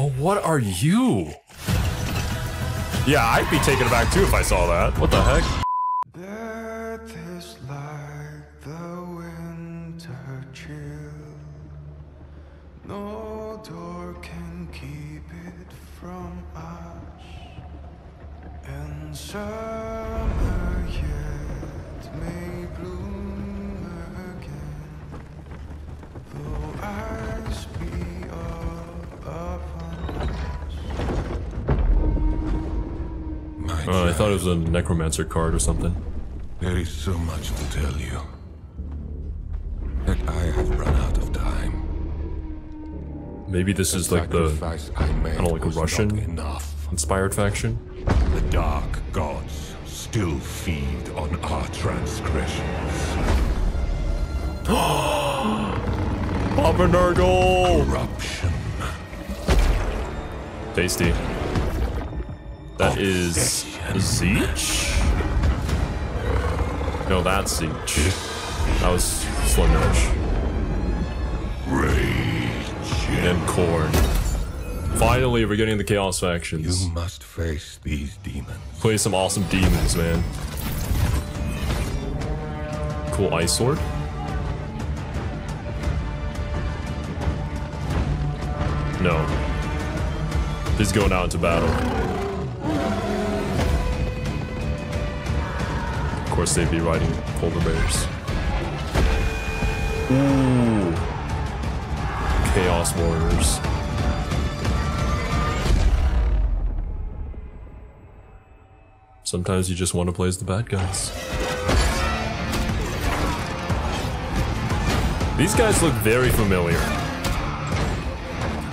Oh, what are you? Yeah, I'd be taken aback too if I saw that. What the heck? Death is like the winter chill. No door can keep it from us. And summer thought it was a necromancer card or something. There is so much to tell you. Yet I have run out of time. Maybe this is like the I made kinda like a Russian? enough. inspired faction. The dark gods still feed on our transgressions. Papa Nurgle! Corruption. Tasty. That is Tzeentch? No, that's Tzeentch. That was Slender Rage. and Khorne. Finally, we're getting the Chaos factions. You must face these demons. Play some awesome demons, man. Cool ice sword. No. He's going out into battle. Course, they'd be riding polar bears. Ooh. Chaos warriors. Sometimes you just want to play as the bad guys. These guys look very familiar.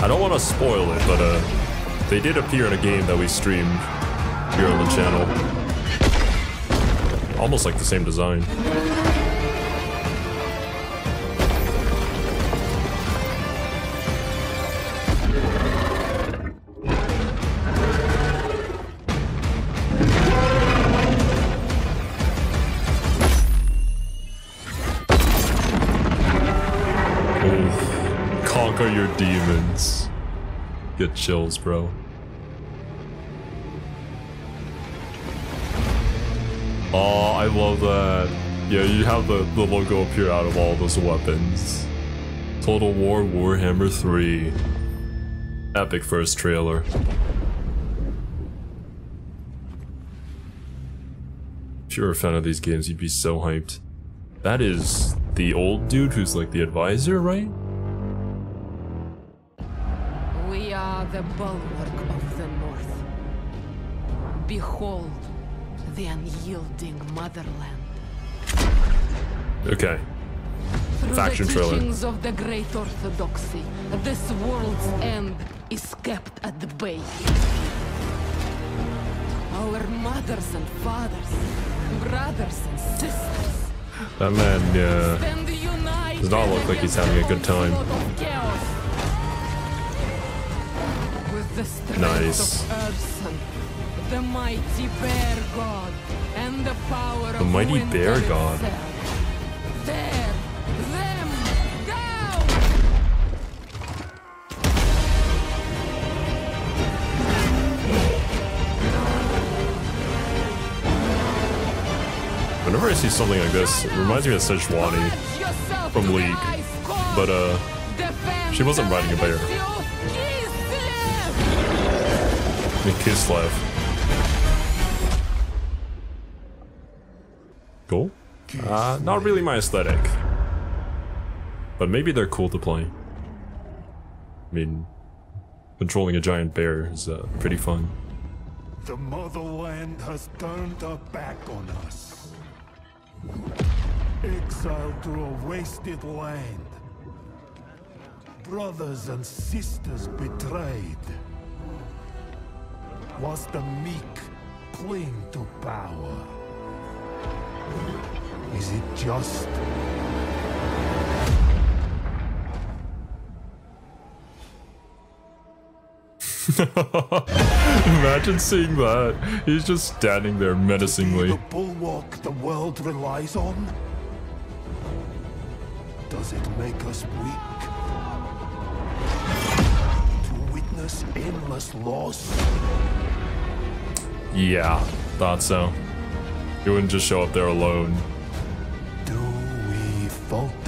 I don't want to spoil it, but uh, they did appear in a game that we streamed here on the channel. Almost like the same design. Conquer your demons. Get chills, bro. Oh, I love that. Yeah, you have the, the logo appear out of all those weapons. Total War Warhammer 3. Epic first trailer. If you're a fan of these games, you'd be so hyped. That is the old dude who's like the advisor, right? We are the bulwark of the North. Behold the unyielding motherland. Okay. Through Faction the trailer. of the great orthodoxy, this world's end is kept at the bay. Our mothers and fathers, brothers and sisters, That man, uh, Does not look like he's having a good time. against the onslaught of chaos. With the strength Nice. The mighty bear god, and the power The of mighty bear god. itself. Tear them down! whenever I see something like this, it reminds me of Sejuani. From League. But, uh, she wasn't riding a bear. Kislev. Cool. Uh, not really my aesthetic. But maybe they're cool to play. I mean, controlling a giant bear is uh, pretty fun. The motherland has turned her back on us. Exiled to a wasted land. Brothers and sisters betrayed. Whilst the meek cling to power. Is it just? Imagine seeing that. He's just standing there menacingly. The bulwark the world relies on? Does it make us weak? To witness us lost? Yeah, thought so. You wouldn't just show up there alone. Do we falter?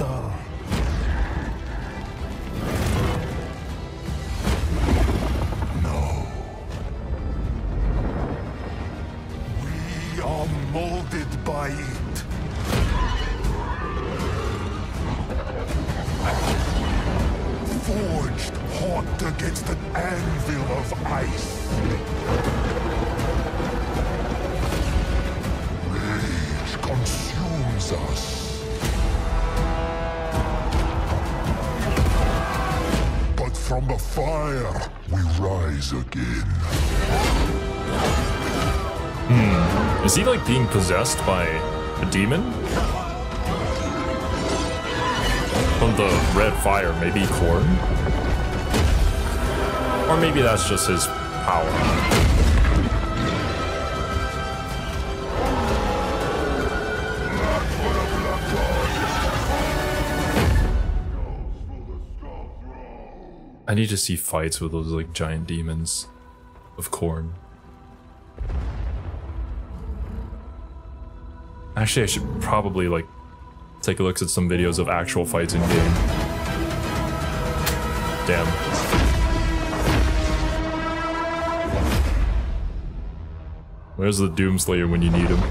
Rise again. Hmm. Is he like being possessed by a demon? From the red fire, maybe Khorne? Or maybe that's just his power. I need to see fights with those like giant demons of Khorne. Actually, I should probably like take a look at some videos of actual fights in game. Damn. Where's the Doomslayer when you need him?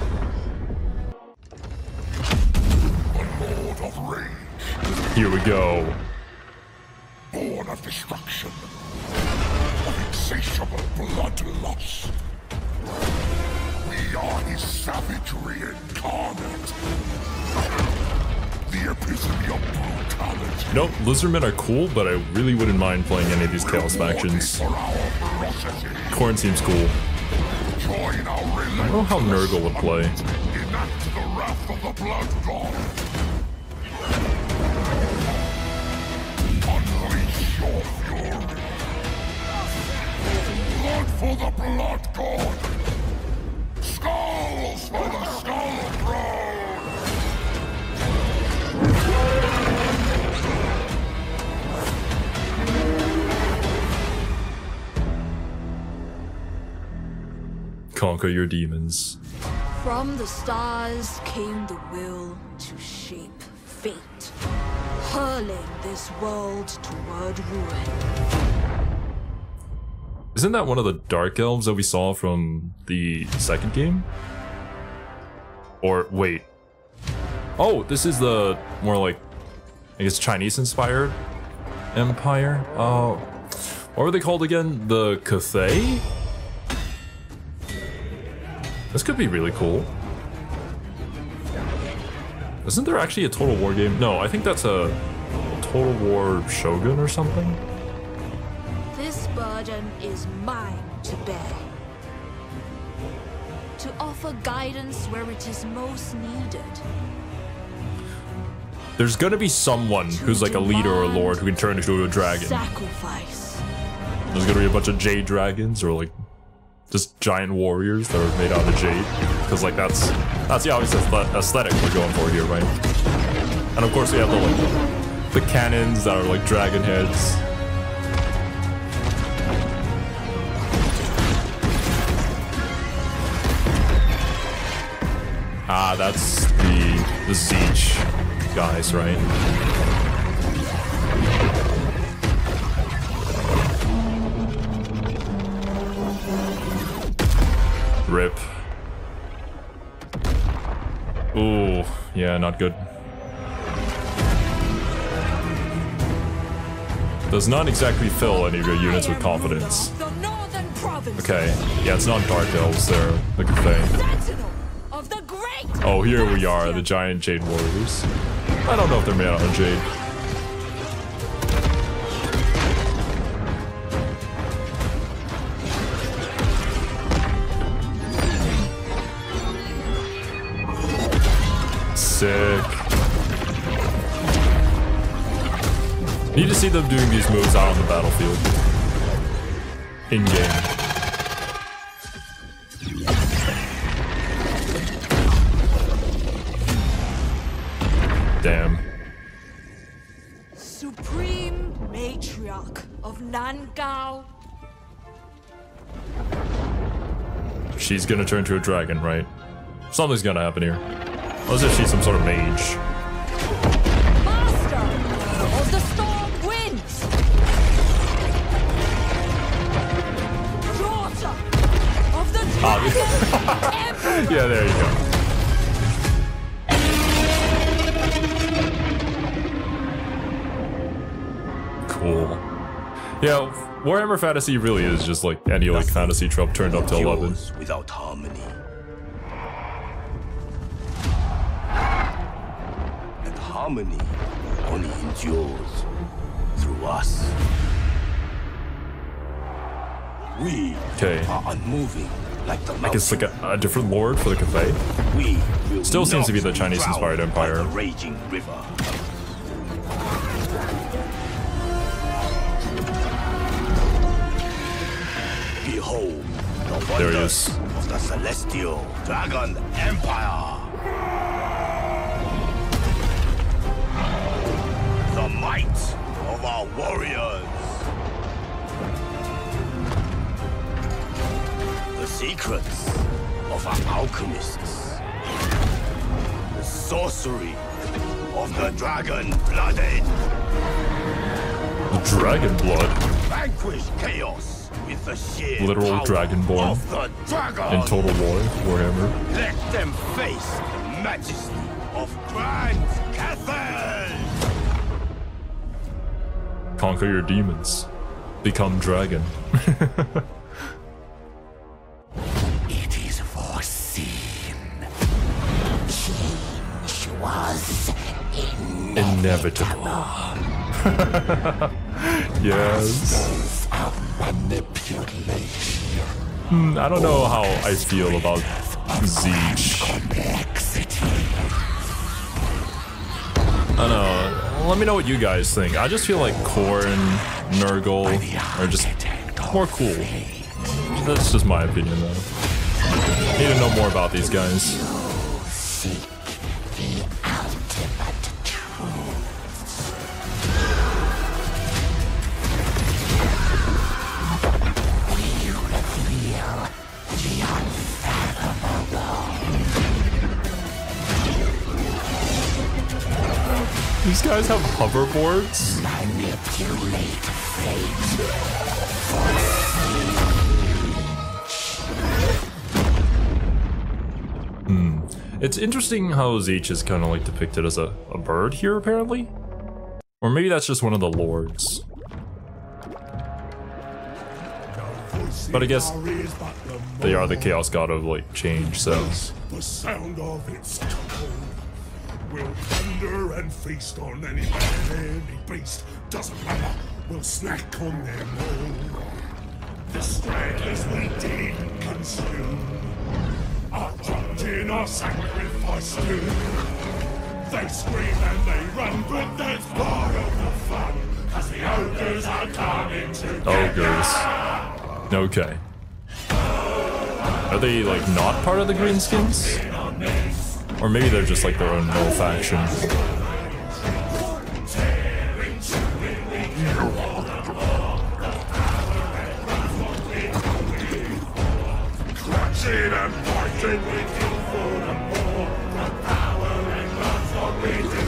Here we go. Lizardmen are cool, but I really wouldn't mind playing any of these Chaos factions. Khorne seems cool. I don't know how Nurgle would play. For the blood god. Conquer your demons. From the stars came the will to shape fate, hurling this world toward ruin. Isn't that one of the Dark Elves that we saw from the second game? Or wait. Oh, this is the more like I guess Chinese inspired empire. Uh what were they called again? The Cathay? This could be really cool. Isn't there actually a Total War game? No, I think that's a Total War Shogun or something. This burden is mine to bear. To offer guidance where it is most needed. There's gonna be someone who's like a leader or a lord who can turn into a dragon. Sacrifice. There's gonna be a bunch of jade dragons or like just giant warriors that are made out of jade. Because like that's that's the obvious aesthetic we're going for here, right? And of course we have the like the cannons that are like dragon heads. Ah, that's the the Tzeentch guys, right? Rip. Ooh, yeah, not good. Does not exactly fill any of your units with confidence. The northern province. Okay, yeah, it's not Dark Elves, they're the Cathay. Sentinel of the great. Oh, here we are, the giant Jade Warriors. I don't know if they're made out of Jade. Sick. Need to see them doing these moves out on the battlefield. In game. Damn. Supreme matriarch of Nangao. she's gonna turn to a dragon, right? Something's gonna happen here. Unless if she's some sort of mage. Master of the storm winds! Daughter of the ah, dragon! Yeah, there you go. Cool. Yeah, Warhammer Fantasy really is just like any like fantasy trope turned up to 11. Without harmony only endures through us. We Okay. are unmoving like the I guess like a, a different lord for the Cathay. We will Still seems to be the Chinese-inspired empire. The raging river. Behold the There he is. of the celestial dragon empire. Our warriors. The secrets of our alchemists. The sorcery of the dragon-blooded. The Dragon blood Vanquish chaos with the sheer Literal power dragonborn of the dragon. in Total War, Warhammer. Let them face the majesty of Grand Cathay. Conquer your demons. Become dragon. It is foreseen. Change was Inevitable. yes. of manipulation. Hmm, I don't know how I feel about Tzeentch. I know. Let me know what you guys think. I just feel like Khorne and Nurgle are just more cool. That's just my opinion, though. Need to know more about these guys. Guys have hoverboards? Manipulate fate. It's interesting how Tzeentch is kind of like depicted as a, a bird here, apparently. Or maybe that's just one of the lords. But I guess they are the chaos god of like change, so The sound of its tone will thunder and feast on any man, any beast. Doesn't matter. We'll snack on them all. The stragglers we did consume are dropped in our sacrifice too. They scream and they run, but that's part of the fun. As the ogres are coming to ogres. Okay. Are they like not part of the Greenskins? Or maybe they're just like their own little faction. Clutching and fighting with you for the more. The power and love what we do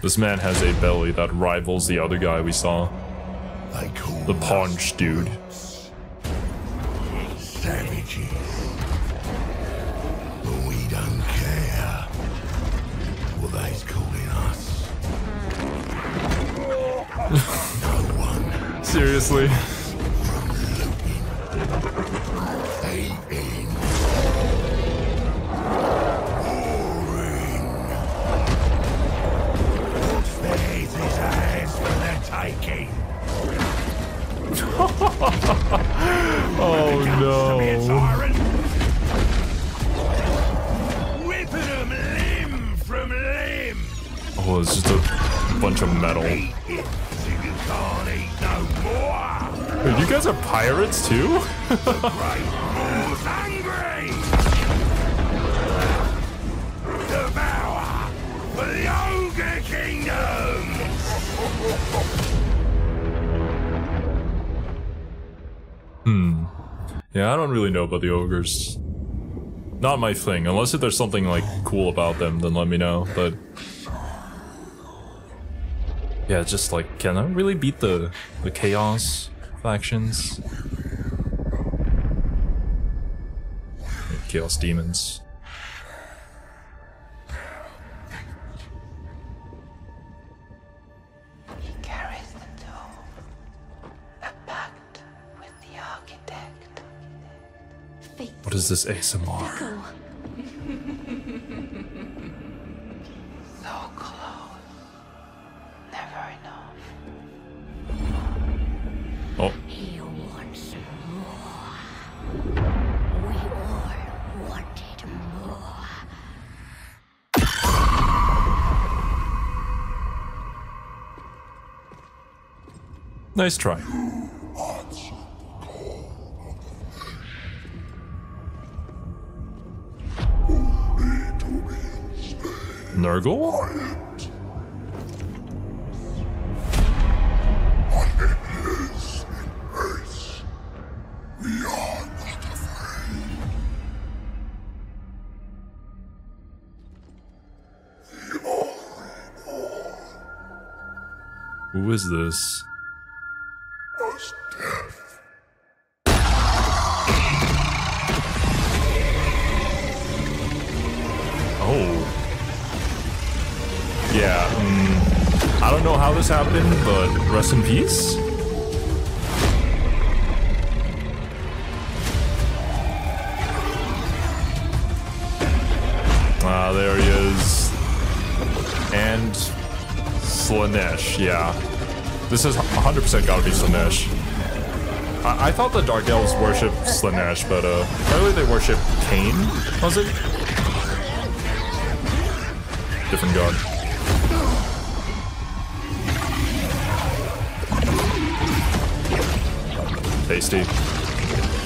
This man has a belly that rivals the other guy we saw. The paunch dude. Seriously? Not my thing. Unless if there's something like cool about them, then let me know. But yeah, just like can I really beat the the chaos factions? Chaos demons. What is this ASMR? So close, never enough. Oh, He wants more. We all wanted more. nice try. Nurgle? Who is this? This happened, but rest in peace? Ah, there he is. And Slaanesh, yeah. This is 100% gotta be Slaanesh. I, I thought the Dark Elves worship Slaanesh, but uh, apparently they worship Khaine, was it? Different god. Tasty.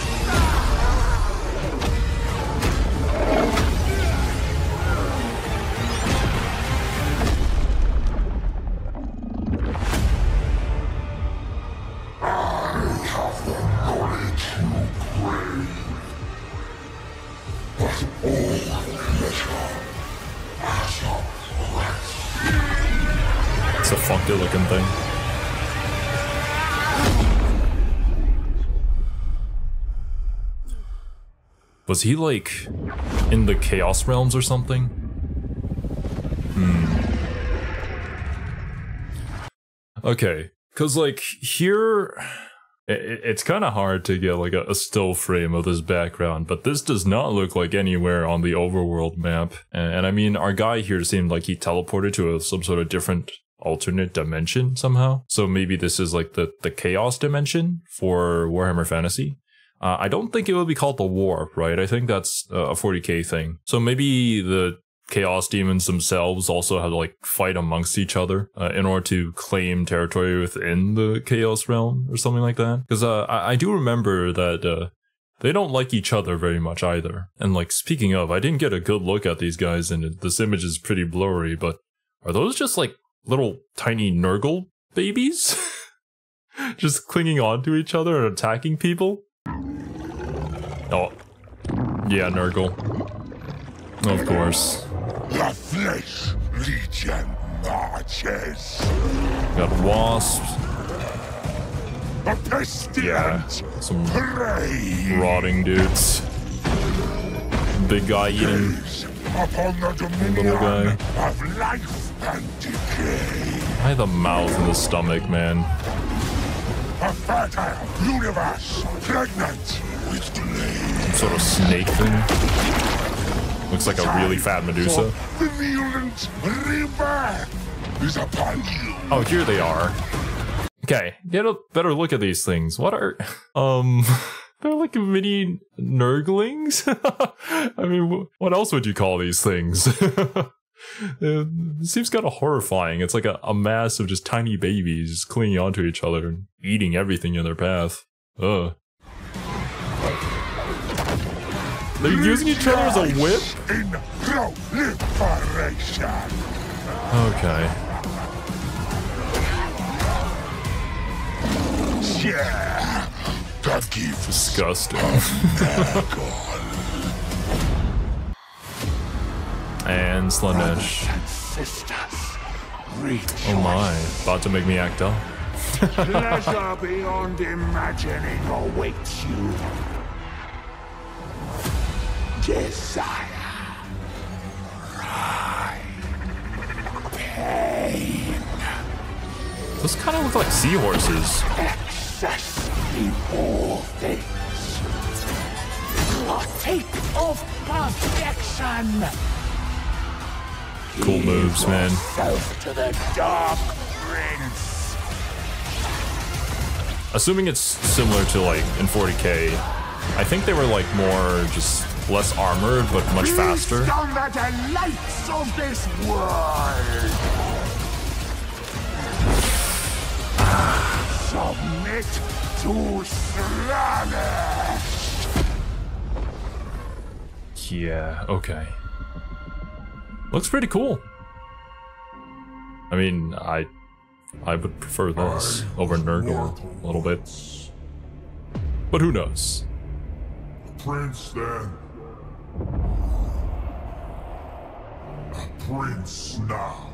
Was he like in the Chaos Realms or something? Hmm. Okay, cause like here, i- i- it's kind of hard to get like a, a still frame of this background, but this does not look like anywhere on the overworld map. And, and I mean, our guy here seemed like he teleported to a, some sort of different alternate dimension somehow. So maybe this is like the the chaos dimension for Warhammer Fantasy. Uh, I don't think it would be called the Warp, right? I think that's a 40k thing. So maybe the Chaos Demons themselves also have to like fight amongst each other uh, in order to claim territory within the Chaos Realm or something like that. Because uh, I-, I do remember that uh, they don't like each other very much either. And like speaking of, I didn't get a good look at these guys, and this image is pretty blurry. But are those just like little tiny Nurgle babies? just clinging on to each other and attacking people? Oh. Yeah, Nurgle. Of course. The Flesh Legion marches. Got wasps. A pestilent Some prey rotting dudes. Big guy eating. upon the Little guy. of life and decay. Why the mouth and the stomach, man? A fertile universe pregnant with blade. Some sort of snake thing. Looks like a really fat Medusa. The violent rebirth is upon you. Oh, here they are. Okay, get a better look at these things. What are um? They're like mini nurglings. I mean, what else would you call these things? Um, it seems kind of horrifying. It's like a, a mass of just tiny babies clinging onto each other and eating everything in their path. Ugh. They're using each other as a whip? Okay. Yeah. Disgusting. and sisters. Oh my, about to make me act up. Pleasure beyond imagining awaits you. Desire. Those kind of look like seahorses. Excess in all things. Partake of perfection. Cool moves, man. To the Dark Prince. Assuming it's similar to like in 40k, I think they were like more just less armored but much faster. On the delights of this world. Submit to Slaanesh. Yeah, okay. Looks pretty cool. I mean, I I would prefer this over Nurgle a little bit. But who knows? Prince, then. A prince now.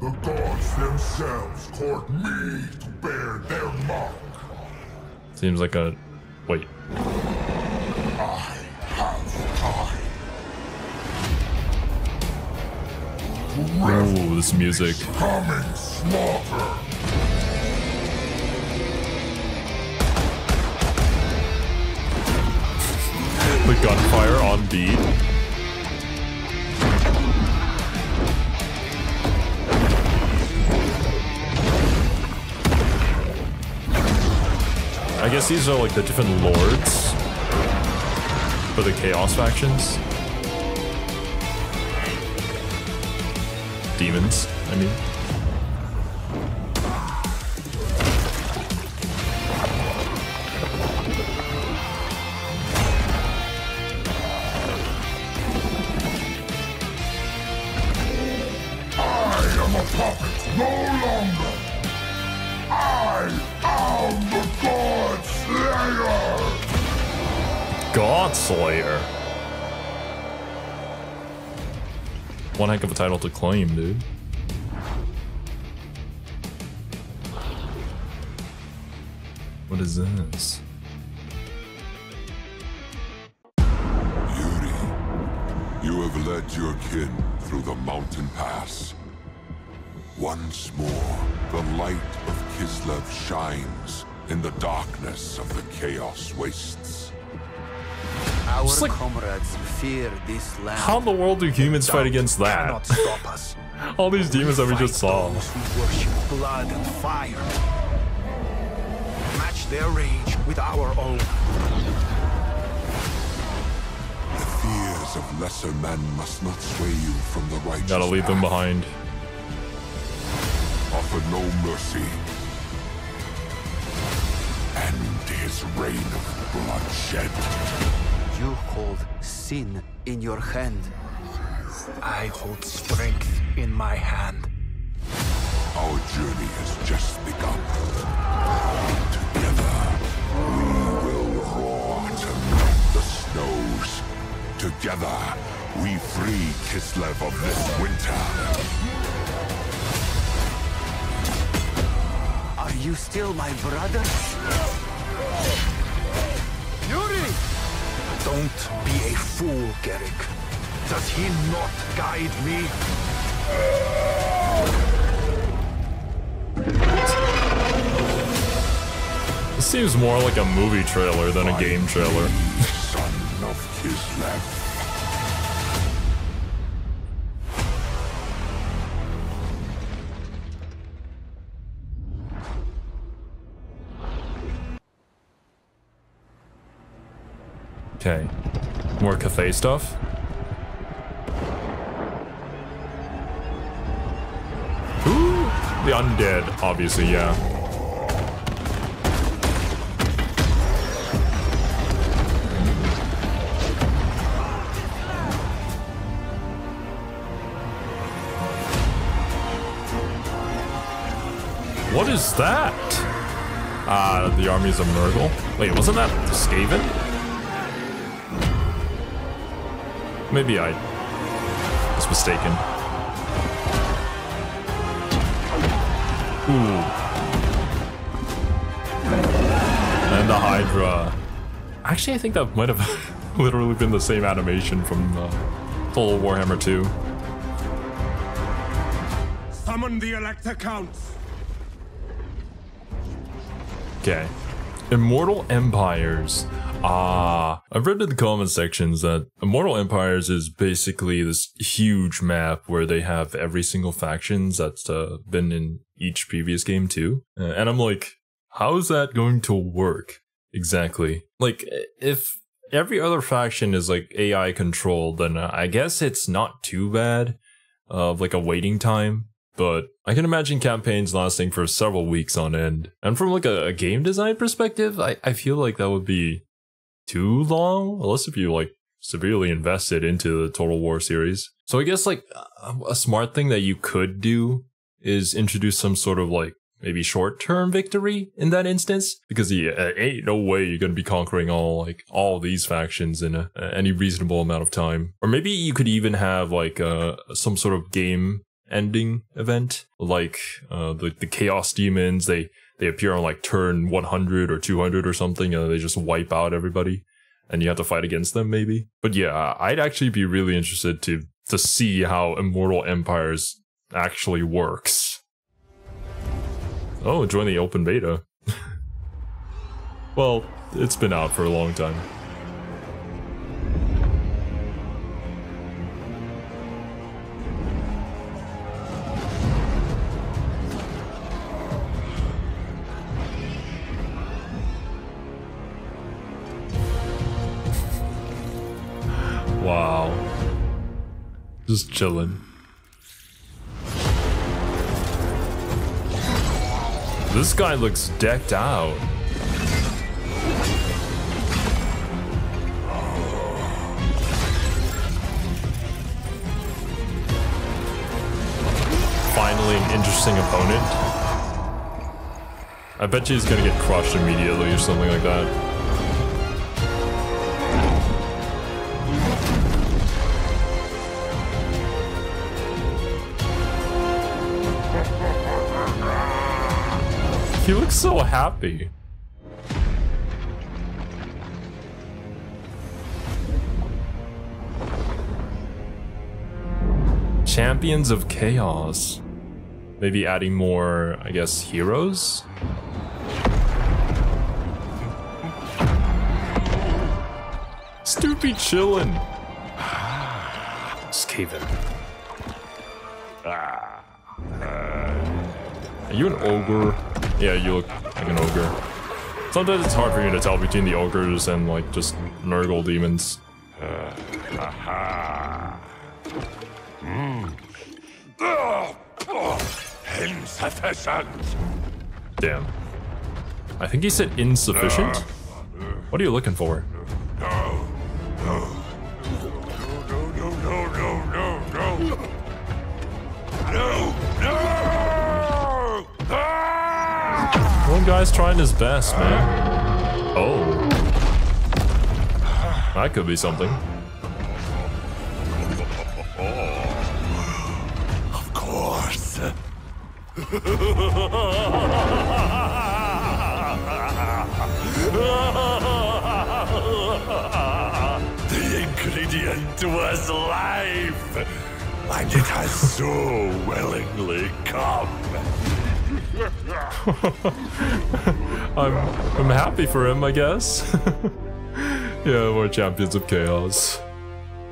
The gods themselves court me to bear their mark. Seems like a wait. Ooh, this music. Coming slaughter. The gunfire on beat. I guess these are like the different lords for the Chaos factions. Demons, I mean. Title to claim, dude. What is this? Yuri, you have led your kin through the mountain pass. Once more, the light of Kislev shines in the darkness of the Chaos Wastes. Our like- comrades fear this land. How in the world do humans fight against that? stop us. All these demons that we just saw. those who worship blood and fire. Match their rage with our own. The fears of lesser men must not sway you from the righteous Gotta leave them behind. Offer no mercy. End his reign of bloodshed. You hold sin in your hand. I hold strength in my hand. Our journey has just begun. Together, we will roar to melt the snows. Together, we free Kislev of this winter. Are you still my brother? Don't be a fool, Garrick. Does he not guide me? This seems more like a movie trailer than a game trailer. Son of Kislev. Okay. More cafe stuff? Ooh, the undead, obviously, yeah. What is that? Ah, the armies of Nurgle. Wait, wasn't that Skaven? Maybe I was mistaken. Ooh. And the Hydra. Actually, I think that might have literally been the same animation from uh, Total Warhammer 2. Summon the Elector Counts. Okay. Immortal Empires. Ah, I've read in the comment sections that Immortal Empires is basically this huge map where they have every single factions that's uh, been in each previous game too. Uh, and I'm like, how's that going to work exactly? Like, if every other faction is like AI controlled, then I guess it's not too bad of like a waiting time. But I can imagine campaigns lasting for several weeks on end. And from like a, a game design perspective, I, I feel like that would be too long, unless if you like severely invested into the Total War series. So I guess like a, smart thing that you could do is introduce some sort of like maybe short-term victory in that instance because yeah, ain't no way you're gonna be conquering all like all these factions in a, any reasonable amount of time. Or maybe you could even have like uh, some sort of game ending event, like uh, the the Chaos Demons. They they appear on like turn 100 or 200 or something, and they just wipe out everybody, and you have to fight against them maybe. But yeah, I'd actually be really interested to to see how Immortal Empires actually works. Oh, join the open beta. well, it's been out for a long time. Just chilling. This guy looks decked out. Finally an interesting opponent. I bet you he's gonna get crushed immediately or something like that. He looks so happy. Champions of Chaos. Maybe adding more, I guess, heroes? Stoopy chillin'. Skaven. Are you an ogre? Yeah, you look like an ogre. Sometimes it's hard for me to tell between the ogres and like just Nurgle demons. Insufficient. Damn. I think he said insufficient? Uh, what are you looking for? Guy's trying his best, man. Oh. That could be something. Of course. the ingredient was life, and it has so willingly come. I'm I'm happy for him, I guess. yeah, more champions of chaos.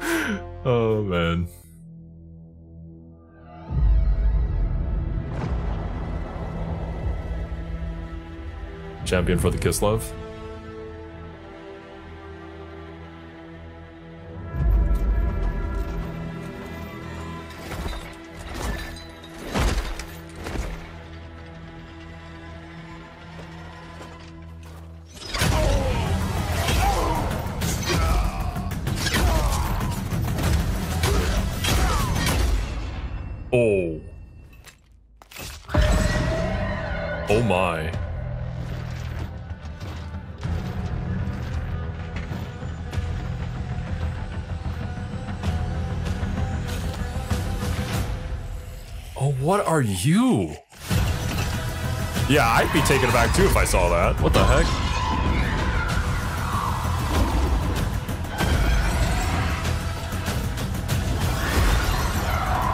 Oh man. Champion for the Kislev. Are you? Yeah, I'd be taken aback too if I saw that. What the heck?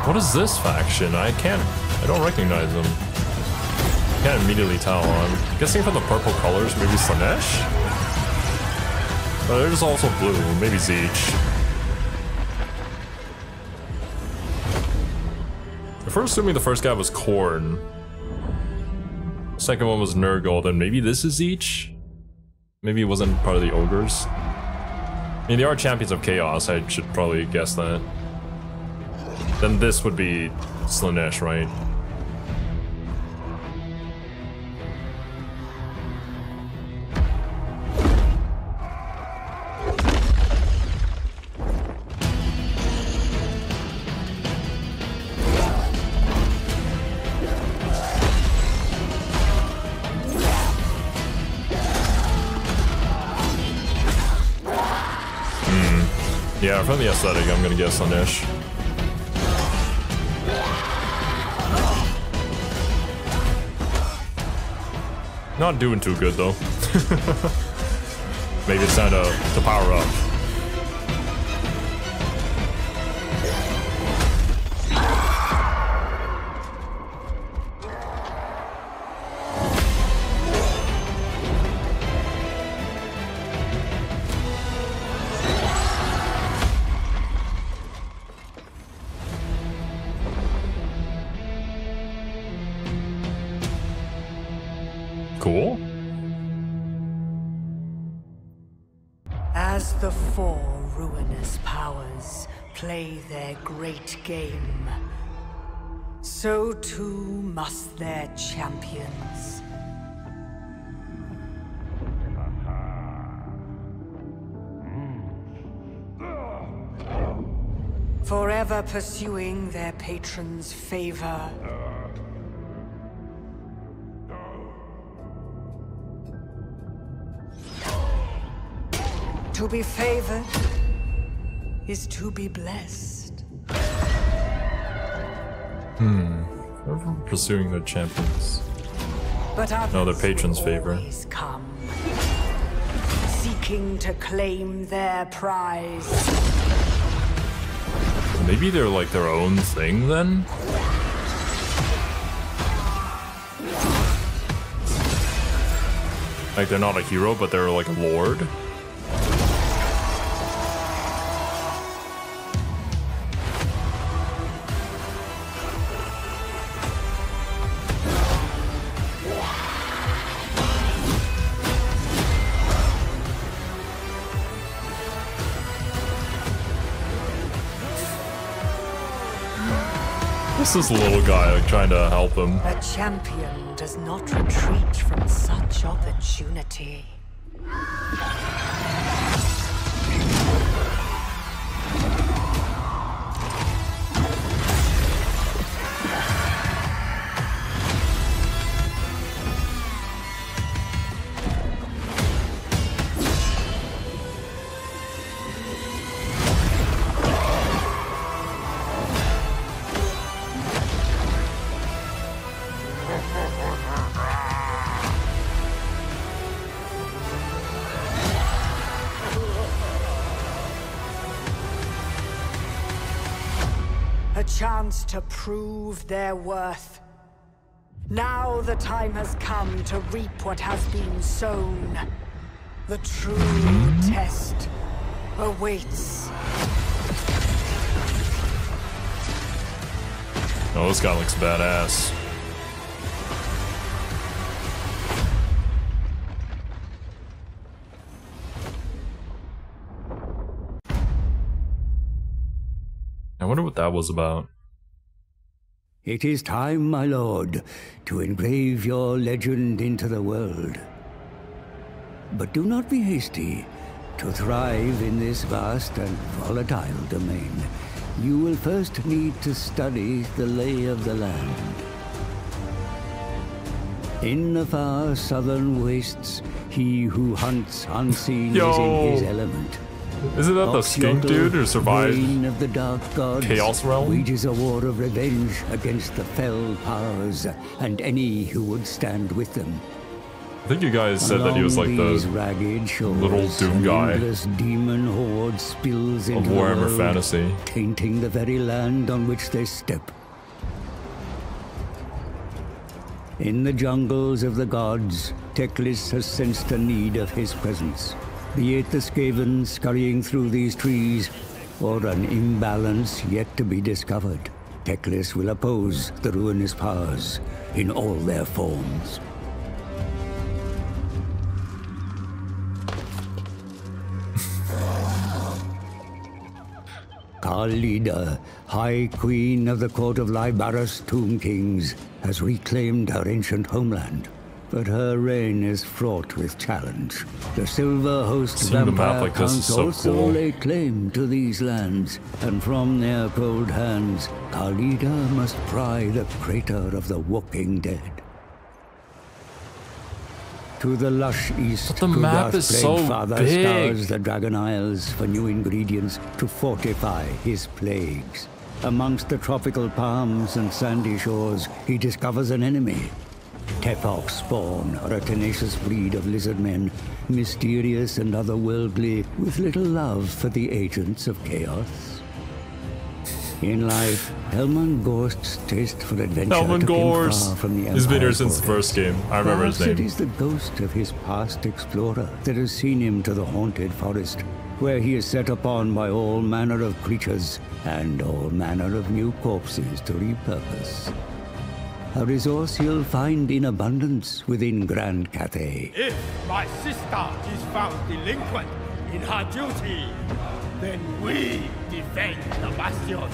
What is this faction? I can't... I don't recognize them. Can't immediately tell. I'm guessing from the purple colors, maybe Slaanesh? But there's also blue, maybe Tzeentch. We're assuming the first guy was Khorne, second one was Nurgle, then maybe this is each? Maybe it wasn't part of the Ogres? I mean, they are champions of chaos, I should probably guess that. Then this would be Slaanesh, right? I'm gonna guess Slaanesh. Not doing too good though. Maybe it's time to, to power up. Forever pursuing their patron's favor. To be favored is to be blessed. Hmm. Pursuing their champions. But No, their patron's favor. come, seeking to claim their prize. Maybe they're like their own thing then? Like they're not a hero, but they're like a lord? This is a little guy like trying to help him. A champion does not retreat from such opportunity. Chance to prove their worth. Now the time has come to reap what has been sown. The true test awaits. Oh, this guy looks badass. I wonder what that was about. It is time, my lord, to engrave your legend into the world. But do not be hasty. To thrive in this vast and volatile domain, you will first need to study the lay of the land. In the far southern wastes, he who hunts unseen Yo. is in his element. Isn't that the skink dude who survived? of the dark gods, Chaos Realm? wages a war of revenge against the fell powers and any who would stand with them. I think you guys said that he was like Along the ragged shores, little doom guy demon horde spills of into the Warhammer world, Fantasy. tainting the very land on which they step. In the jungles of the gods, Teclis has sensed the need of his presence. Be it the Skaven scurrying through these trees, or an imbalance yet to be discovered, Teclis will oppose the ruinous powers in all their forms. Khalida, High Queen of the Court of Lybaras Tomb Kings, has reclaimed her ancient homeland. But her reign is fraught with challenge. The Silver Host Seeing the map Vampire like Counts so also cool. lay claim to these lands, and from their cold hands, Khalida must pry the crater of the Walking Dead. To the lush east, the map Ku'gath is so Plaguefather big. scours the Dragon Isles for new ingredients to fortify his plagues. Amongst the tropical palms and sandy shores, he discovers an enemy. Tepok spawn are a tenacious breed of lizard men, mysterious and otherworldly, with little love for the agents of chaos. In life, Helman Ghorst's taste for adventure Helman took him far from the He's been here since the first game. I remember his Perhaps it name. is the ghost of his past explorer that has seen him to the haunted forest, where he is set upon by all manner of creatures and all manner of new corpses to repurpose. A resource you'll find in abundance within Grand Cathay. If my sister is found delinquent in her duty, then we defend the bastion.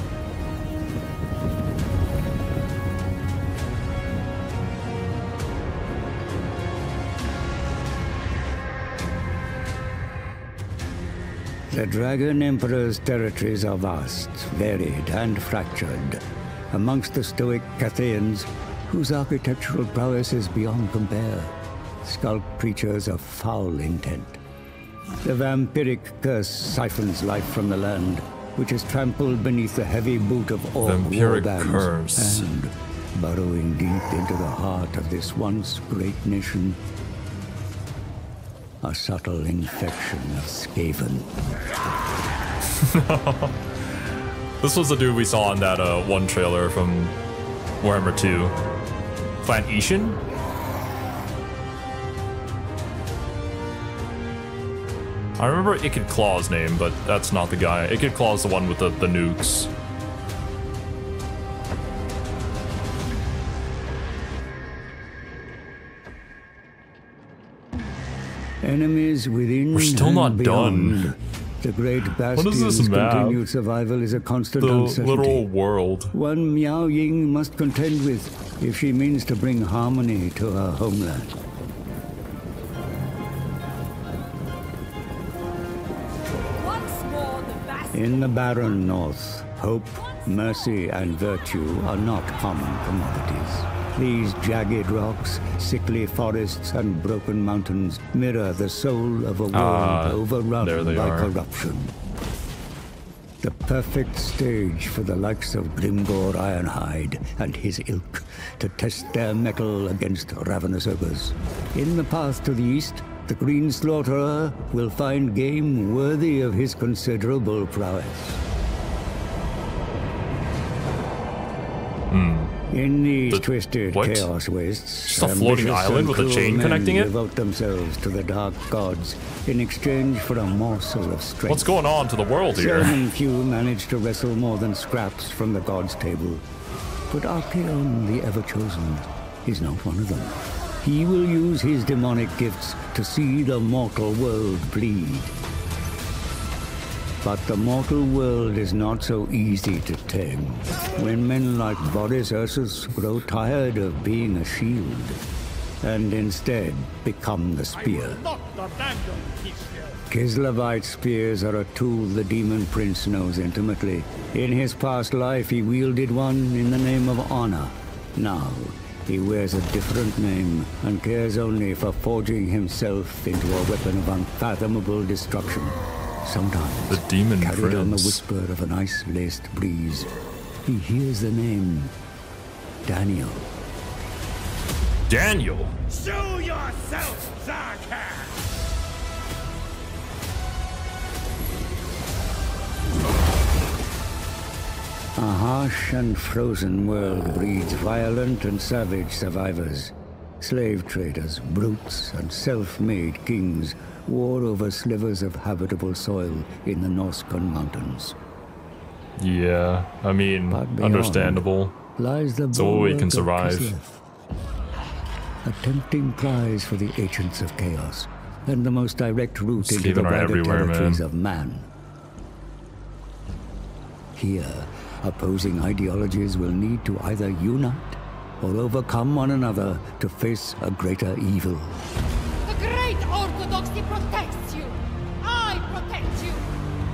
The Dragon Emperor's territories are vast, varied, and fractured. Amongst the stoic Cathayans, whose architectural prowess is beyond compare, skulk creatures of foul intent. The vampiric curse siphons life from the land, which is trampled beneath the heavy boot of all Vampiric curse. and burrowing deep into the heart of this once great nation, a subtle infection of Skaven. This was the dude we saw in that uh, one trailer from Warhammer 2. Clan Eshin? I remember Ikit Claw's name, but that's not the guy. Ikit Claw's the one with the, the nukes. Enemies within We're still not done. The great What is this bastion's continued survival is a constant The uncertainty. literal world. One Miao Ying must contend with if she means to bring harmony to her homeland. Once more, the. In the barren north, hope, mercy, and virtue are not common commodities. These jagged rocks, sickly forests, and broken mountains mirror the soul of a world Ah, overrun by are. corruption. The perfect stage for the likes of Grimgor Ironhide and his ilk to test their mettle against ravenous ogres. In the path to the east, the Green Slaughterer will find game worthy of his considerable prowess. In these The- twisted what? chaos wastes, Just a floating island with a chain connecting it? Devote themselves to the dark gods in exchange for a morsel of strength. What's going on to the world here? Certain few manage to wrestle more than scraps from the god's table. But Archaon, the Ever-Chosen, is not one of them. He will use his demonic gifts to see the mortal world bleed. But the mortal world is not so easy to tame. When men like Boris Ursus grow tired of being a shield, and instead become the spear. Kislevite spears are a tool the demon prince knows intimately. In his past life, he wielded one in the name of honor. Now, He wears a different name and cares only for forging himself into a weapon of unfathomable destruction. Sometimes, The demon carried on the whisper of an ice-laced breeze, he hears the name Daniel. Daniel. Show yourself, Zarkar! A harsh and frozen world breeds violent and savage survivors. Slave traders, brutes, and self-made kings war over slivers of habitable soil in the Norscan mountains. Yeah, I mean, beyond understandable. Lies the all we can survive. Kislev. A tempting prize for the agents of chaos, and the most direct route into the are wider territories man. of man. Here, opposing ideologies will need to either unite or overcome one another to face a greater evil. The orthodoxy protects you. I protect you.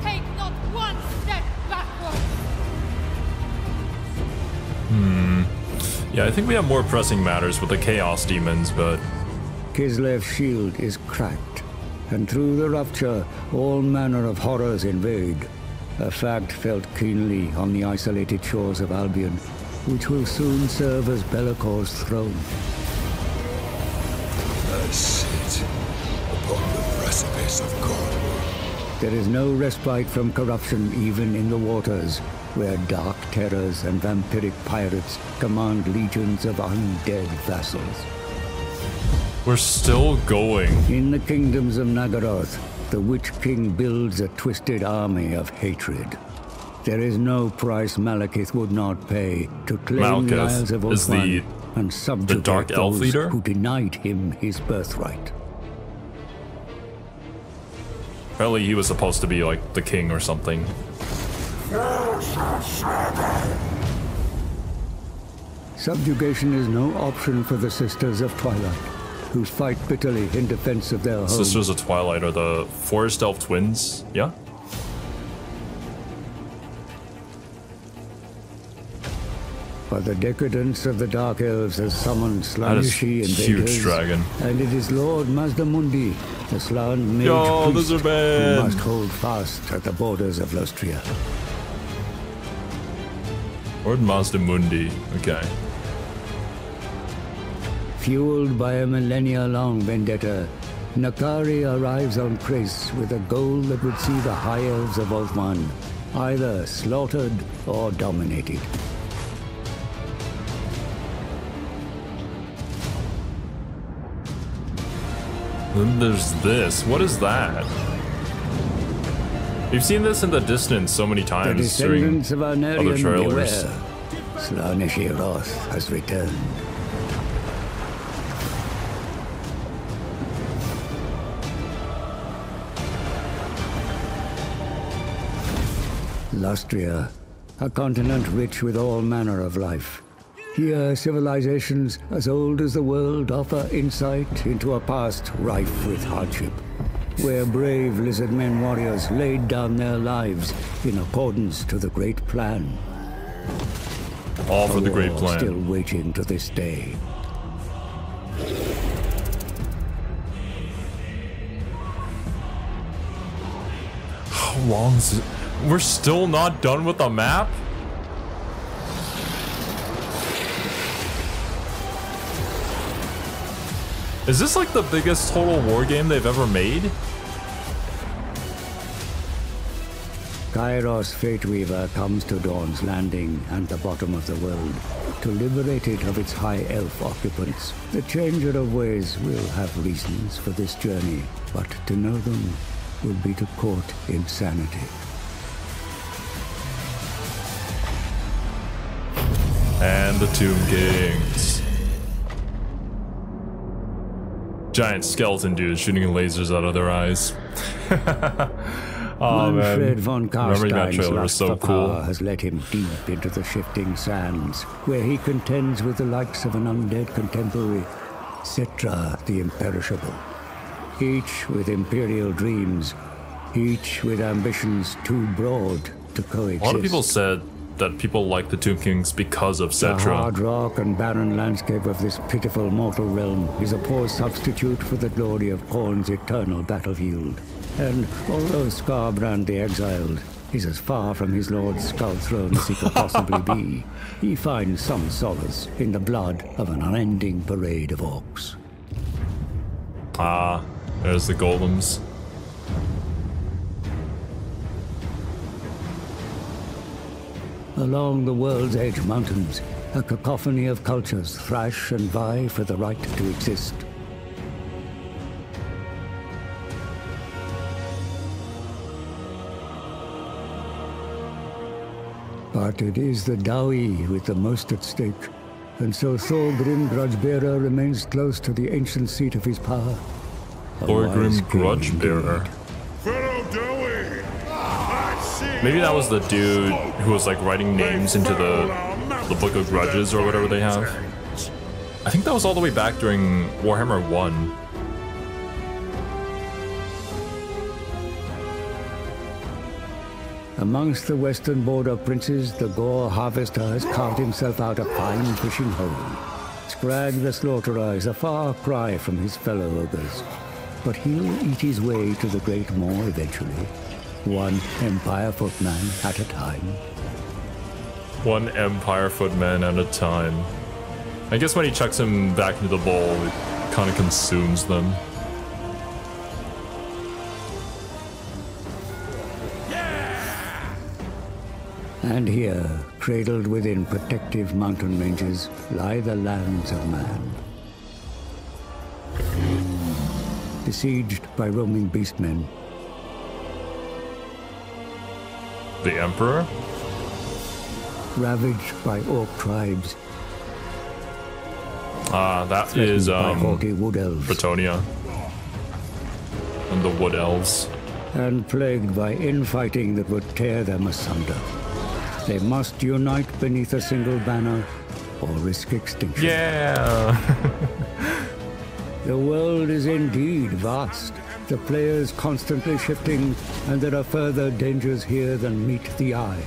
Take not one step backwards. Hmm. Yeah, I think we have more pressing matters with the Chaos Demons, but Kislev's shield is cracked, and through the rupture, all manner of horrors invade. A fact felt keenly on the isolated shores of Albion, which will soon serve as Be'lakor's throne. I sit upon the precipice of God. There is no respite from corruption even in the waters, where dark terrors and vampiric pirates command legions of undead vassals. we're still going. In the kingdoms of Naggaroth, the Witch King builds a twisted army of hatred. There is no price Malekith would not pay to claim the Malekith Isles of is the- Ulthuan and subjugate Dark Elf those leader? who denied him his birthright. Apparently, he was supposed to be like the king or something. Subjugation is no option for the Sisters of Twilight, who fight bitterly in defense of their home. Sisters of Twilight are the Forest Elf twins. Yeah. But the decadence of the Dark Elves has summoned is Slaaneshi huge dragon. And it is Lord Mazdamundi, the Slann mage Yo, priest, who must hold fast at the borders of Lustria. Lord Mazdamundi. Okay. Fueled by a millennia-long vendetta, N'Kari arrives on Chrace with a goal that would see the High Elves of Ulthuan either slaughtered or dominated. Then there's this. What is that? We've seen this in the distance so many The times during descendants of other Aenarion trailers. beware. Roth has returned. Lustria, a continent rich with all manner of life. Here, civilizations as old as the world offer insight into a past rife with hardship, where brave lizard men warriors laid down their lives in accordance to the great plan. All for the great plan. Still waiting to this day. How long is it? We're still not done with the map? Is this like the biggest total war game they've ever made? Kairos Fateweaver comes to Dawn's Landing and the bottom of the world to liberate it of its high elf occupants. The Changer of Ways will have reasons for this journey, but to know them will be to court insanity. And the Tomb Kings. Giant skeleton dudes shooting lasers out of their eyes. oh man. Manfred von Karstein's trailer was lust so for cool. power has led him deep into the shifting sands, where he contends with the likes of an undead contemporary, Settra the Imperishable. Each with imperial dreams, each with ambitions too broad to coexist. A lot of people said that people like the Tomb Kings because of The hard rock and barren landscape of this pitiful mortal realm is a poor substitute for the glory of Khorne's eternal battlefield. And although Skarbrand the Exiled is as far from his lord's skull throne as he could possibly be, he finds some solace in the blood of an unending parade of orcs. Ah, there's the golems. Along the world's edge mountains, a cacophony of cultures thrash and vie for the right to exist. But it is the Dawi with the most at stake, and so Thorgrim Grudgebearer remains close to the ancient seat of his power. Thorgrim wise Maybe that was the dude who was like writing names into the the Book of Grudges or whatever they have. I think that was all the way back during Warhammer 1. Amongst the western border princes, the Gore harvester has carved himself out a fine fishing hole. Skrag the slaughterer is a far cry from his fellow ogres, but he'll eat his way to the Great Maw eventually, one empire footman at a time. One Empire Footman at a time. I guess when he chucks him back into the bowl, it kind of consumes them. And here, cradled within protective mountain ranges, lie the lands of man. Besieged by roaming beastmen, The Emperor? ravaged by orc tribes, Ah, that threatened is um wood elves, Bretonnia. And the Wood Elves. and plagued by infighting that would tear them asunder. They must unite beneath a single banner or risk extinction. Yeah! The world is indeed vast. The players constantly shifting, and there are further dangers here than meet the eye.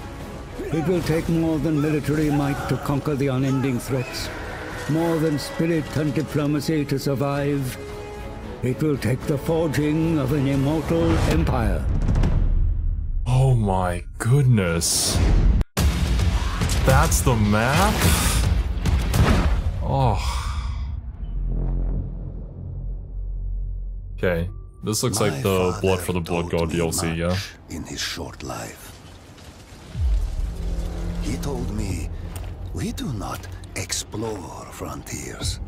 It will take more than military might to conquer the unending threats, more than spirit and diplomacy to survive. It will take the forging of an immortal empire. Oh my goodness. That's the map? Oh. Okay. This looks My like the Blood for the Blood God DLC, yeah? In his short life, he told me we do not explore frontiers.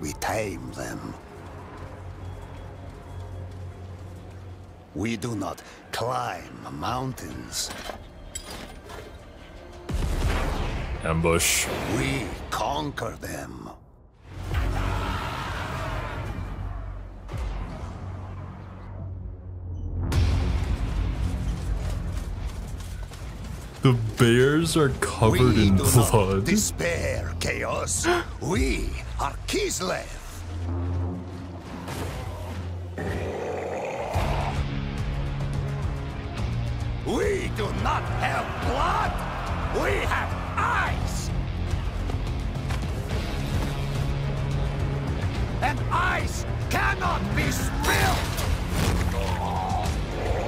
We tame them. We do not climb mountains. Ambush. We conquer them. The bears are covered we in blood. despair, Chaos. we are Kislev. We do not have blood. We have ice. And ice cannot be spilled.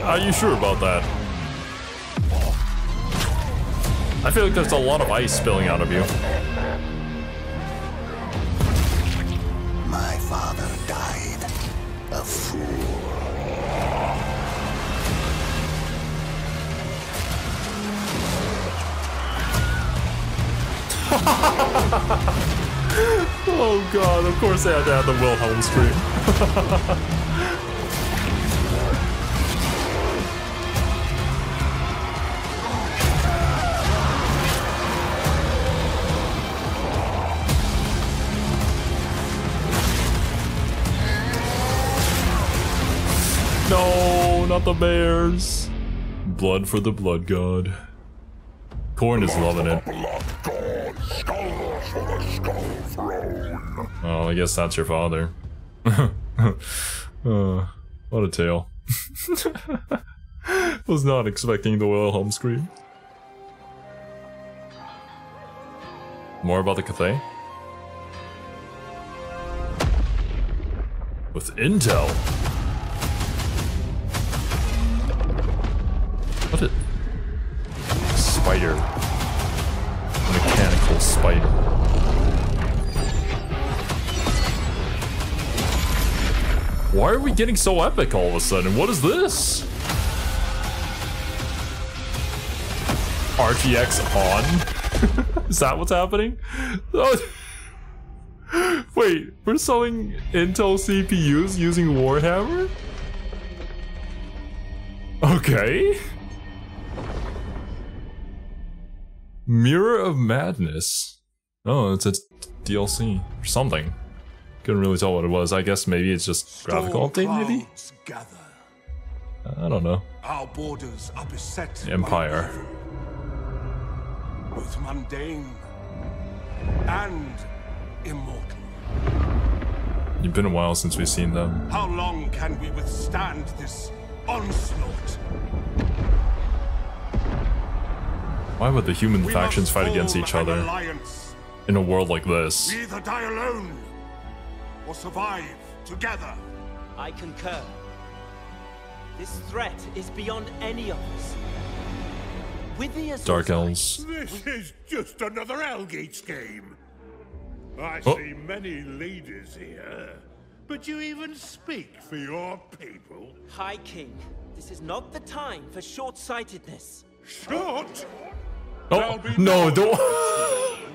Are you sure about that? I feel like there's a lot of ice spilling out of you. My father died a fool. oh god, of course they had to have the Wilhelm scream. not the bears. Blood for the blood god. Khorne is loving it. Oh, I guess that's your father. uh, what a tale. Was not expecting the Wilhelm scream. More about the Cathay? With intel. Spider. Mechanical spider. Why are we getting so epic all of a sudden? What is this? RTX on? is that what's happening? Oh. Wait, we're selling Intel CPUs using Warhammer? Okay. Mirror of Madness. Oh, it's a DLC or something. Couldn't really tell what it was. I guess maybe it's just graphical update, maybe? Gather. I don't know. Our borders are beset Empire. both mundane and immortal. It's been a while since we've seen them. How long can we withstand this onslaught? Why would the human We factions fight against each other alliance. in a world like this? We either die alone or survive together. I concur. This threat is beyond any of us. With the Azul Dark Elves. This is just another Algates game. I Oh. see many leaders here, but you even speak for your people. High King, this is not the time for short-sightedness. Short? Oh, no, don't.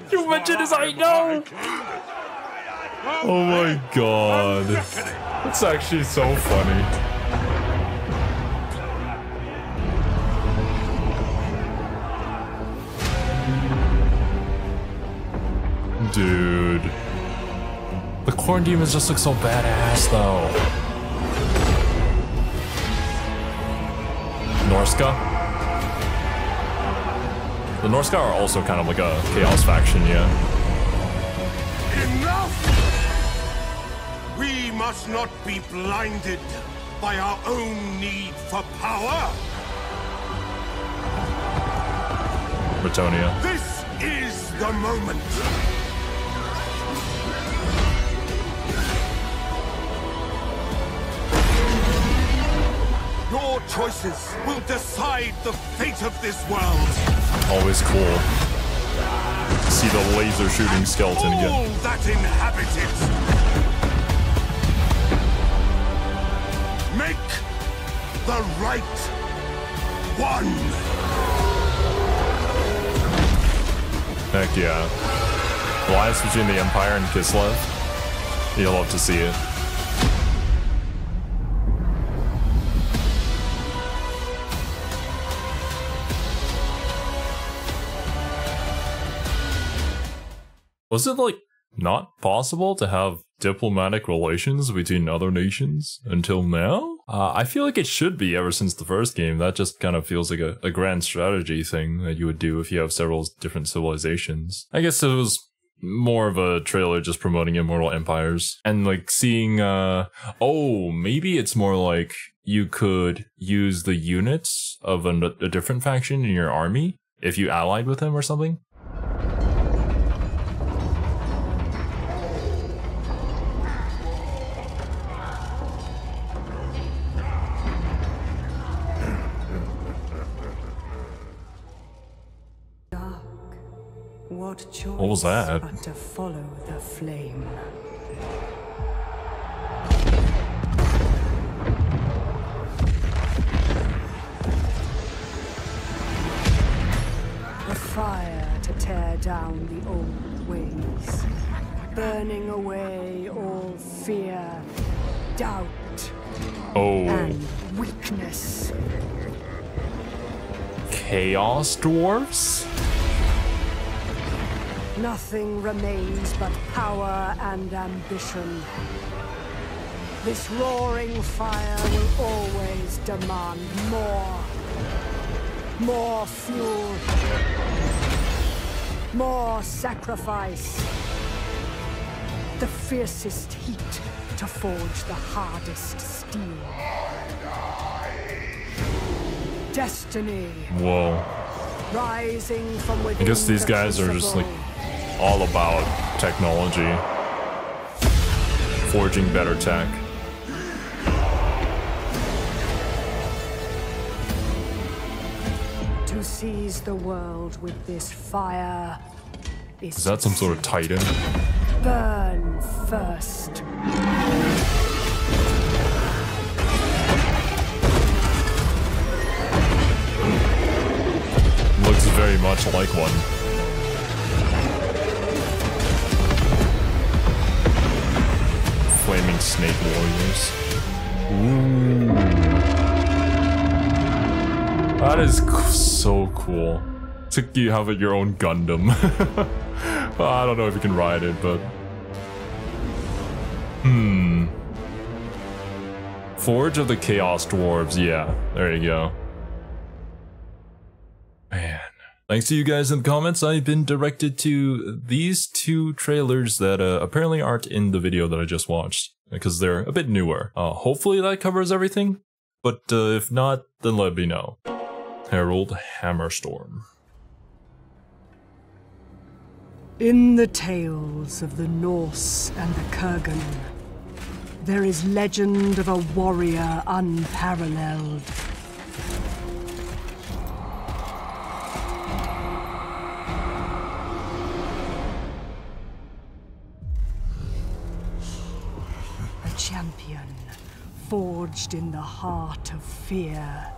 you mentioned his height, no! Oh my god. That's actually so funny. Dude. The Khorne demons just look so badass though. Norsca? The Norsca are also kind of like a chaos faction, yeah. Enough! We must not be blinded by our own need for power. Bretonnia. This is the moment. Your choices will decide the fate of this world. Always cool. See the laser shooting skeleton All again. that inhabit it. Make the right one. Heck yeah. Alliance between the Empire and Kislev. You'll love to see it. Was it like not possible to have diplomatic relations between other nations until now? Uh, I feel like it should be ever since the first game. That just kind of feels like a, a grand strategy thing that you would do if you have several different civilizations. I guess it was more of a trailer just promoting immortal empires and like seeing uh oh maybe it's more like you could use the units of a, a different faction in your army if you allied with them or something What choice What was that? but to follow the flame? The fire to tear down the old ways, burning away all fear, doubt, oh and weakness. chaos dwarfs Nothing remains but power and ambition. This roaring fire will always demand more. More fuel. More sacrifice. The fiercest heat to forge the hardest steel. destiny. Whoa. Rising from within I guess these guys are just like. All about technology. Forging better tech. To seize the world with this fire is, Is that some sort of titan? burn first. Looks very much like one. Flaming Snake Warriors. Ooh. That is so cool. It's like you have your own Gundam. I don't know if you can ride it, but... Hmm. Forge of the Chaos Dwarves, yeah. There you go. Thanks to you guys in the comments, I've been directed to these two trailers that uh, apparently aren't in the video that I just watched, because they're a bit newer. Uh, hopefully that covers everything, but uh, if not, then let me know. Harald Hammerstorm. In the tales of the Norse and the Kurgan, there is legend of a warrior unparalleled. Forged in the heart of fear,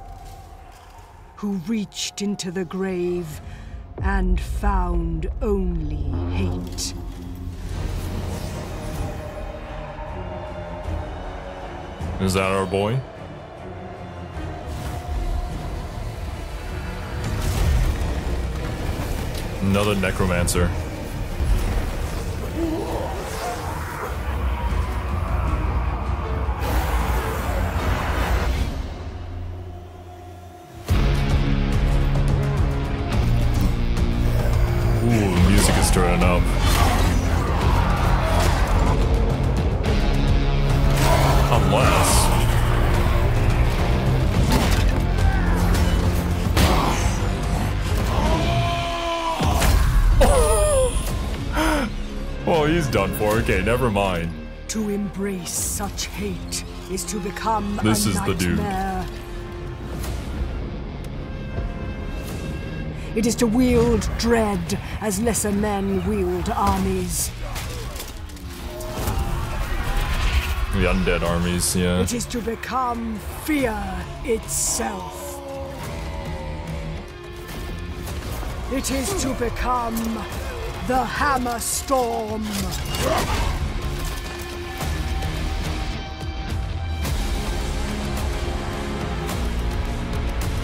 who reached into the grave and found only hate. Is that our boy? Another necromancer. The music is turning up. Unless... Oh, he's done for. Okay, never mind. To embrace such hate is to become This a is the dude. It is to wield dread as lesser men wield armies. The undead armies, yeah. It is to become fear itself. It is to become the Hammer Storm.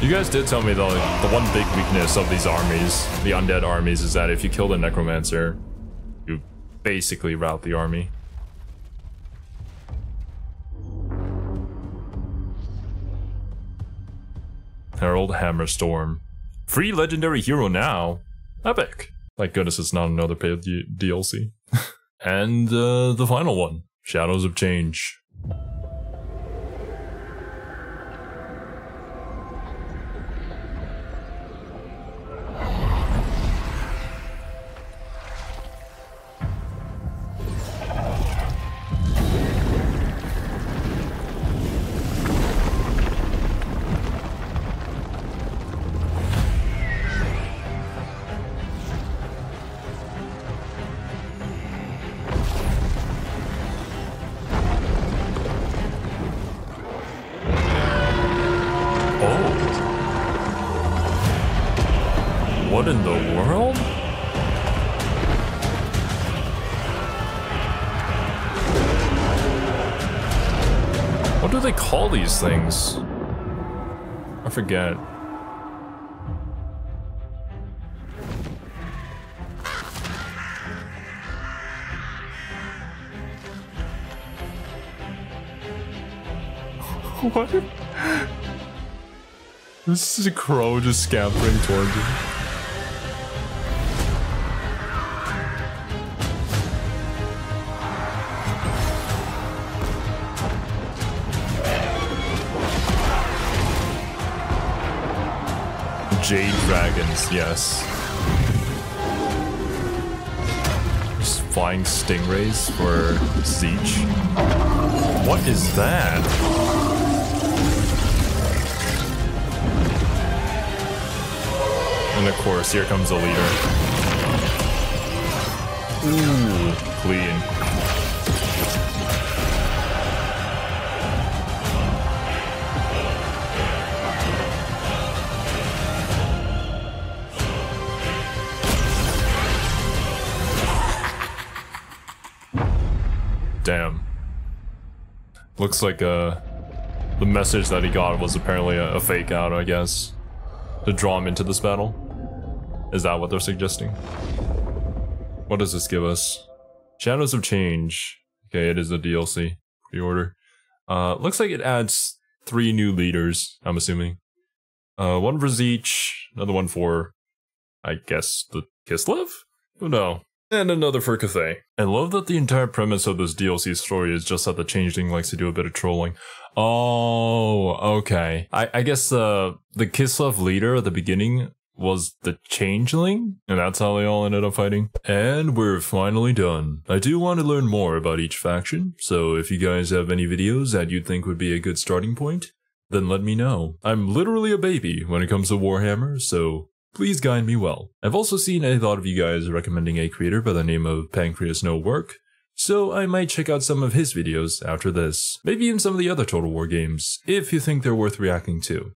You guys did tell me the, the one big weakness of these armies, the undead armies, is that if you kill the necromancer, you basically rout the army. Harald Hammerstorm. Free legendary hero now. Epic. Thank goodness it's not another paid DLC. and uh, the final one, Shadows of Change. Things? I forget. What? This is a crow just scampering towards you. Jade dragons, yes. Just flying stingrays for Tzeentch. What is that? And of course, here comes the leader. Ooh, clean. Looks like uh, the message that he got was apparently a, a fake out, I guess. To draw him into this battle. Is that what they're suggesting? What does this give us? Shadows of Change. Okay, it is a DLC pre-order. Uh, looks like it adds three new leaders, I'm assuming. Uh, one for Tzeentch, another one for, I guess, the Kislev? Who know? And another for Cathay. I love that the entire premise of this DLC story is just that the Changeling likes to do a bit of trolling. Oh, okay. I, I guess uh, the Kislev leader at the beginning was the Changeling, and that's how they all ended up fighting. And we're finally done. I do want to learn more about each faction, so if you guys have any videos that you'd think would be a good starting point, then let me know. I'm literally a baby when it comes to Warhammer, so please guide me well. I've also seen a lot of you guys recommending a creator by the name of Pancreas No Work, so I might check out some of his videos after this. Maybe even some of the other Total War games, if you think they're worth reacting to.